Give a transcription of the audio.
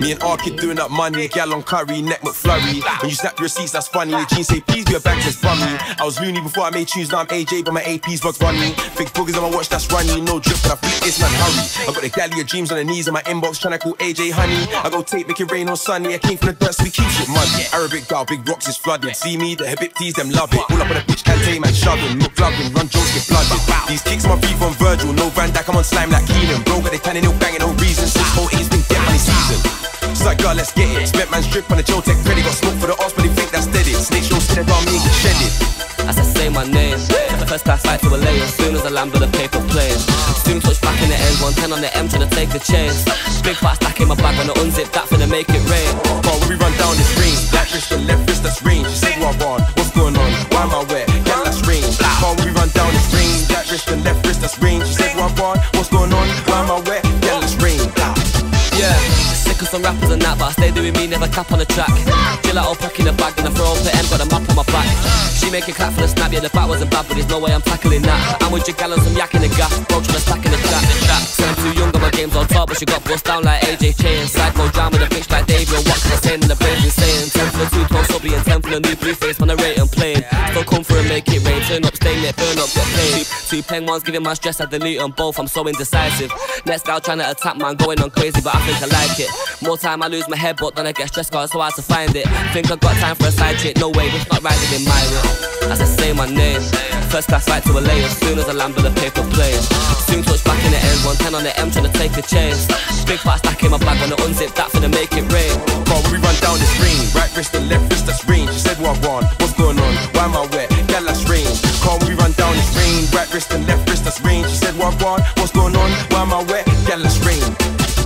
Me and R kid doing up money, gal on curry, neck McFlurry. When you snap your receipts, that's funny. The jeans say, please be a bag says bummy. I was loony before I made tunes, now I'm AJ, but my AP's bugs running. Big boogers on my watch, that's running. No drip, but I feel this man hurry. I got the galley of dreams on the knees in my inbox, trying to call AJ honey. I go tape, make it rain on sunny. I came from the dirt, so we keep shit muddy. Arabic gal, big rocks is flooded. See me, the Habibtis, them love it. Pull up on a bitch, can't man shoving. Look loving, run jokes, get blooded. These kicks my beef on Virgil, no Van Dijk, I'm on slime like Keenan. Bro, got the cannon, no banging, no reason. Six whole eight's Like, girl, let's get it. Spent man's drip on the Joe Tech credit. Got smoke for the odds, but they think that's steady. Snitch, don't sit around me get shedded. As I say my name, the first class flight to LA as soon as I land with a paper plane. Soon touch back in the end, 110 on the M trying to take the chase. Big fat stack in my bag when I unzip that finna make it rain. But when we run down this range, black wrist and left wrist, that's range. You say what I want, what's going on? Why am I wet? Yeah, that's range. But when we run down this range, black wrist and left wrist, that's range. You say what I want, what's going on? Some rappers and that, but I stay doing me, never cap on the track. Chill out, all pack in the bag, and I throw up the M, got a map on my back. She make a clap for the snap, yeah, the back wasn't bad, but there's no way I'm tackling that. I'm with your gal and some yak in the gas, bro, trying to stack in the trap. Said I'm too young, got my games on top, but she got bust down like AJ Chain. Side go down with a bitch like David, what can I say in the brain saying? 10 for the two tone subby and 10 for the new blue face, man, I rate and playing. For make it rain, turn up, stay lit, burn up, get paid. Two, two ones giving my stress, I delete them both, I'm so indecisive. Next gal trying to attack, man, going on crazy, but I think I like it. More time I lose my head, but then I get stressed, cause it's so hard to find it. Think I got time for a side chick, no way, it's not riding in my way. As I say my name, first class flight to LA as soon as I land with a paper plane. Soon touch back in the end, 110 on the M trying to take a chance. Big fat stack in my bag I unzip that finna make it rain. But we run Yeah, that's range. Call we run down this range, right wrist and left wrist, that's range. She said what want, what's going on? Why am I wet? Yeah, that's range.